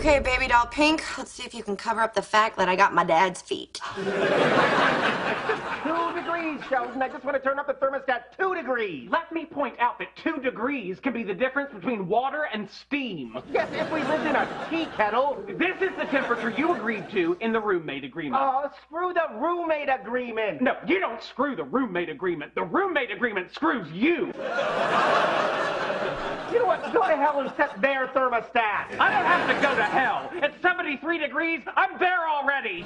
Okay, baby doll pink, let's see if you can cover up the fact that I got my dad's feet. Two degrees, Sheldon. I just want to turn up the thermostat two degrees. Let me point out that two degrees can be the difference between water and steam. Yes, if we lived in a tea kettle. This is the temperature you agreed to in the roommate agreement. Oh, screw the roommate agreement. no, you don't screw the roommate agreement. The roommate agreement screws you. You know what? Go to hell and set their thermostat. I don't have to go to hell. It's 73 degrees. I'm there already.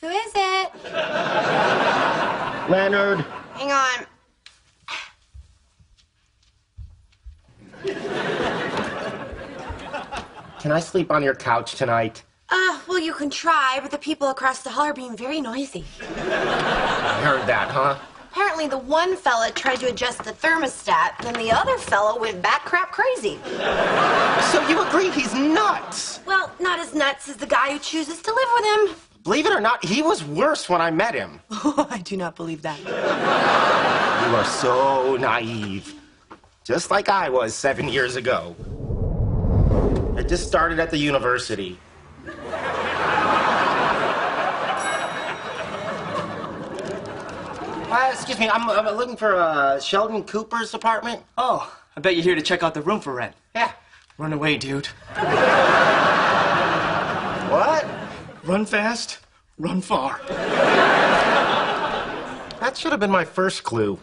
Who is it? Leonard. Hang on. Can I sleep on your couch tonight? Uh, well, you can try, but the people across the hall are being very noisy. I heard that, huh? Apparently, the one fella tried to adjust the thermostat, then the other fella went bat crap crazy. So you agree he's nuts? Well, not as nuts as the guy who chooses to live with him. Believe it or not, he was worse when I met him. I do not believe that. You are so naive. Just like I was seven years ago. I just started at the university. Uh, excuse me, I'm, I'm looking for uh, Sheldon Cooper's apartment. Oh, I bet you're here to check out the room for rent. Yeah. Run away, dude. What? Run fast, run far. That should have been my first clue.